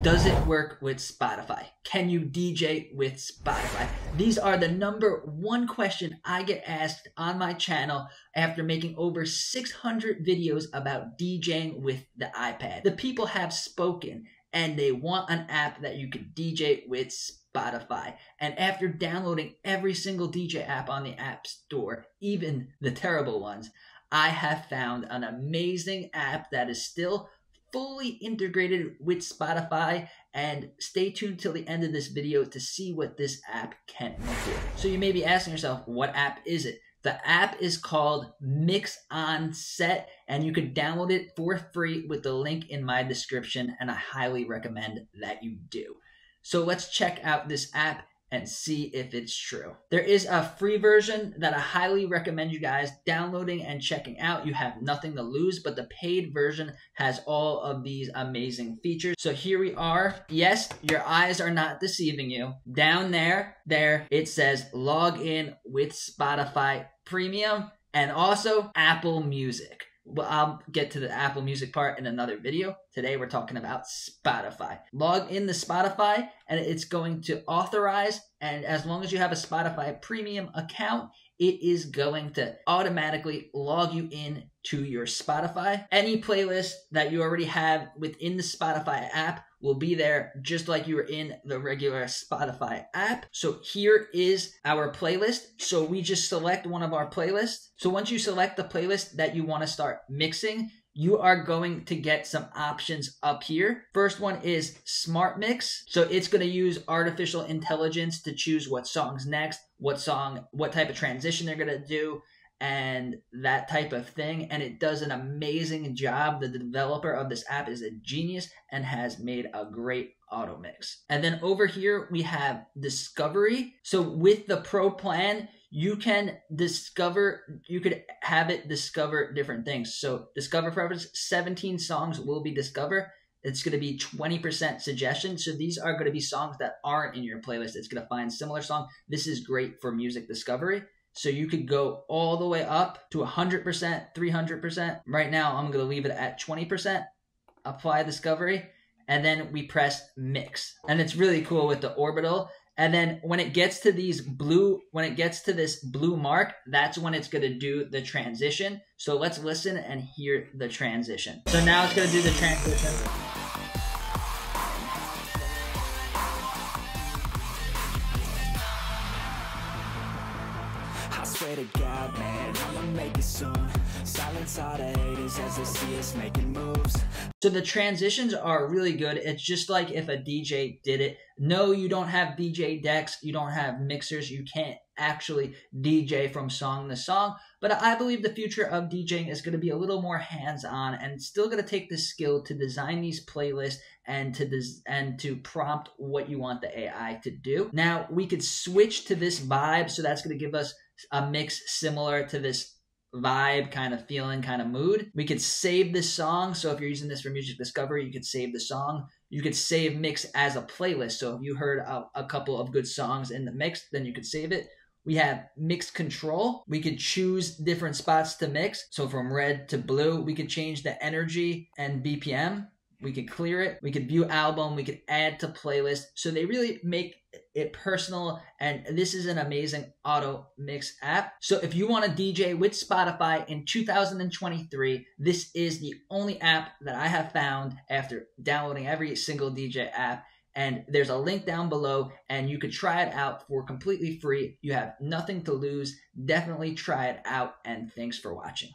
Does it work with Spotify? Can you DJ with Spotify? These are the number one question I get asked on my channel after making over 600 videos about DJing with the iPad. The people have spoken and they want an app that you can DJ with Spotify. And after downloading every single DJ app on the App Store, even the terrible ones, I have found an amazing app that is still fully integrated with Spotify and stay tuned till the end of this video to see what this app can do. So you may be asking yourself, what app is it? The app is called Mix on Set and you can download it for free with the link in my description and I highly recommend that you do. So let's check out this app and see if it's true. There is a free version that I highly recommend you guys downloading and checking out. You have nothing to lose, but the paid version has all of these amazing features. So here we are. Yes, your eyes are not deceiving you. Down there, there it says log in with Spotify Premium and also Apple Music. Well, I'll get to the Apple Music part in another video. Today we're talking about Spotify. Log in the Spotify and it's going to authorize and as long as you have a Spotify premium account, it is going to automatically log you in to your Spotify. Any playlist that you already have within the Spotify app will be there just like you were in the regular Spotify app. So here is our playlist. So we just select one of our playlists. So once you select the playlist that you want to start mixing, you are going to get some options up here. First one is Smart Mix. So it's going to use artificial intelligence to choose what song's next, what song, what type of transition they're going to do, and that type of thing. And it does an amazing job. The developer of this app is a genius and has made a great auto mix. And then over here we have discovery. So with the pro plan, you can discover, you could have it discover different things. So discover preference, 17 songs will be discover. It's going to be 20% suggestion. So these are going to be songs that aren't in your playlist. It's going to find similar song. This is great for music discovery. So you could go all the way up to 100%, 300%. Right now, I'm going to leave it at 20%. Apply discovery. And then we press mix. And it's really cool with the orbital. And then when it gets to these blue, when it gets to this blue mark, that's when it's going to do the transition. So let's listen and hear the transition. So now it's going to do the transition. Swear to God, man, I'ma make it soon. Silence all the haters as they see us making moves. So the transitions are really good. It's just like if a DJ did it. No, you don't have DJ decks, you don't have mixers, you can't actually DJ from song to song. But I believe the future of DJing is going to be a little more hands-on and still going to take the skill to design these playlists and to and to prompt what you want the AI to do. Now we could switch to this vibe, so that's going to give us a mix similar to this vibe kind of feeling kind of mood we could save this song so if you're using this for music discovery you could save the song you could save mix as a playlist so if you heard a, a couple of good songs in the mix then you could save it we have mix control. We could choose different spots to mix. So from red to blue, we could change the energy and BPM. We could clear it. We could view album. We could add to playlist. So they really make it personal. And this is an amazing auto mix app. So if you want to DJ with Spotify in 2023, this is the only app that I have found after downloading every single DJ app. And there's a link down below, and you could try it out for completely free. You have nothing to lose. Definitely try it out, and thanks for watching.